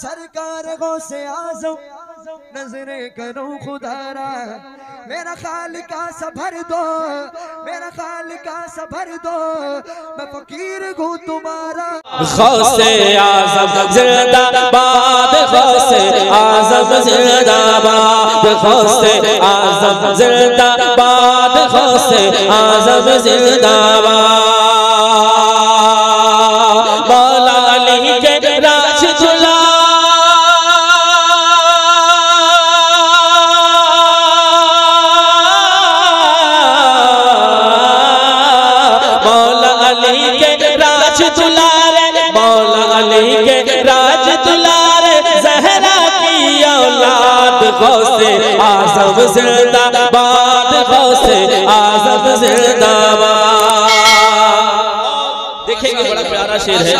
سرکار غوث آزم نظریں کروں خدا را۔ میرا خالقہ سبھر دو، میرا خالقہ سبھر دو۔ میں فقیر ہوں تمہارا۔ غوث آزم زندہ باد غوث آزم زندہ باد غوث آزم زندہ باد غوث آزم زندہ باد غوث آزم زندہ باد غوث آزم زندہ باد۔ دیکھیں گے بڑا پیارا شیر ہے۔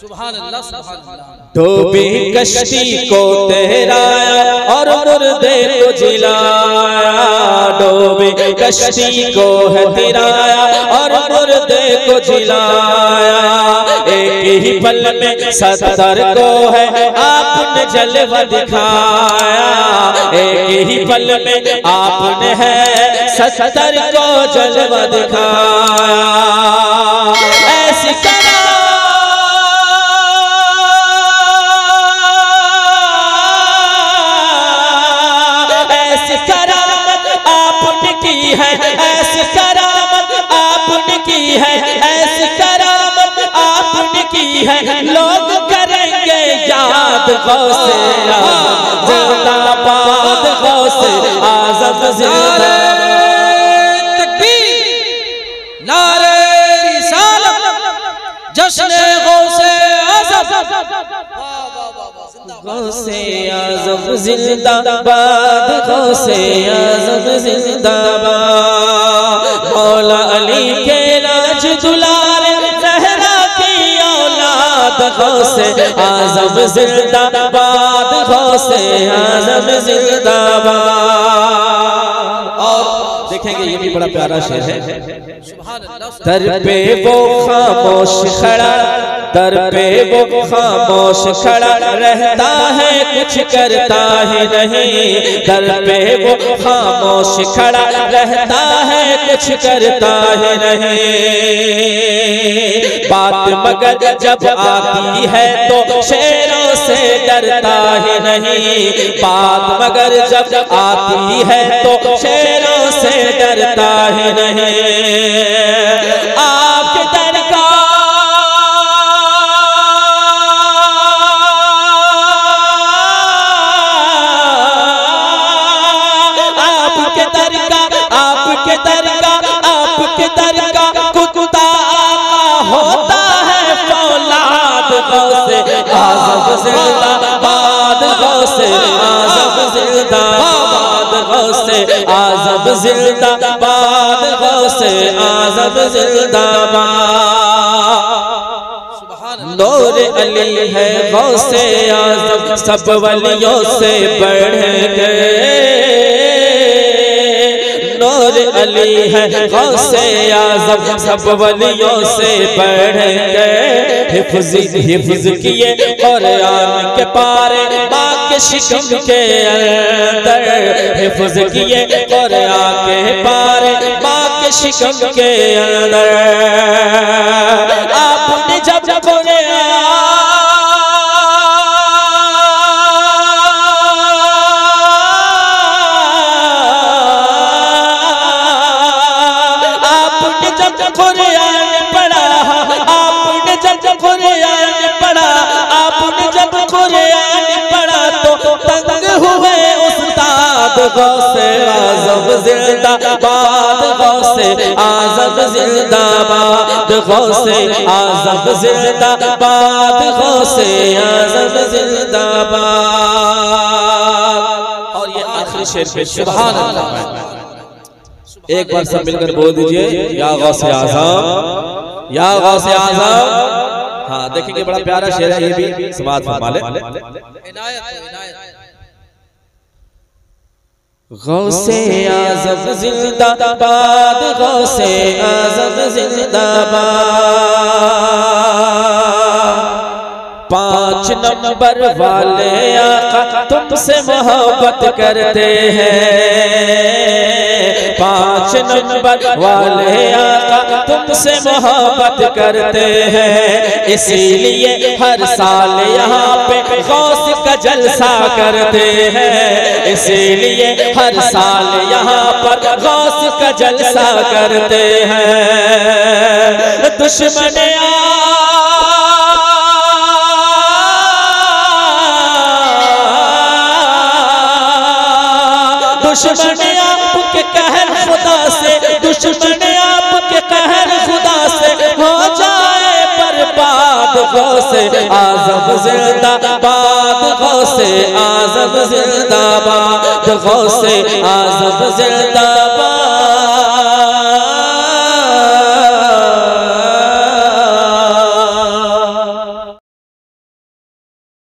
سبحان اللہ سبحان اللہ۔ ڈوبی کشتی کو تہرایا اور مردے کو جلایا۔ ڈوبی کشتی کو ہے تہرایا اور مردے کو جلایا۔ ایک ہی پل میں ستر کو ہے آپ نے جلوہ دکھایا۔ ایک ہی پل میں آپ نے ہے، ستر کو جلوہ دکھایا۔ ایسی کرا ایسی کرامت آپ نے کی ہے۔ ایسی کرامت آپ نے کی ہے۔ ایسی کرامت آپ نے کی ہے۔ لوگ کریں گے غوث آزم زندہ باد غوث آزم زندہ. تکبیر نعرہ رسالت جشن غوث آزم غوث آزم زندہ باد غوث آزم زندہ باد. آزم زندہ باد غوث آزم زندہ باد۔ اور دیکھیں گے یہ بھی بڑا پیارا شعر ہے۔ در پہ وہ خاموش کھڑا در پہ وہ خاموش کھڑا رہتا ہے، کچھ کرتا ہی نہیں۔ در پہ وہ خاموش کھڑا رہتا ہے، کچھ کرتا ہی نہیں۔ بات مگر جب آتی ہے تو شیروں سے ڈرتا ہی نہیں۔ بات مگر جب آتی ہے تو شیروں سے ڈرتا ہی نہیں۔ آزم زندہ باد غوث آزم زندہ باد غوث آزم زندہ باد غوث آزم زندہ باد۔ نور علی ہے غوث آزم سب ولیوں سے بڑھ گئے علی ہے، غوث آزم سب ولیوں سے بڑھ گئے۔ حفظ حفظ کیے قرآن کے پارے ماں کے شکم کے اندر۔ حفظ کیے قرآن کے پارے ماں کے شکم کے اندر۔ آپ نے جب جب جب قرآن پڑھا آپ نے جب قرآن پڑھا آپ نے جب قرآن پڑھا تو تنگ ہوئے استاد غوث آزم زندہ باد غوث آزم زندہ باد غوث آزم زندہ باد غوث آزم زندہ باد اور یہ آخری شیر پہ سبحان اللہ۔ ایک بار سب مل کر بول دیجیے، یا غوث اعظم، یا غوث اعظم۔ ہاں دیکھیں گے بڑا پیارا شعر ہے، یہ بھی سماعت فرما لے۔ غوث اعظم زندہ باد، غوث اعظم زندہ باد۔ پانچ نمبر والے آقا تم سے محبت کرتے ہیں۔ پانچ نمبر والے آقا تم سے محبت کرتے ہیں۔ اسی لیے ہر سال یہاں پہ غوث کا جلسہ کرتے ہیں۔ اسی لیے ہر سال یہاں پر غوث کا جلسہ کرتے ہیں۔ دشمن دشمن غوث آزم زندہ باد غوث آزم زندہ باد غوث آزم زندہ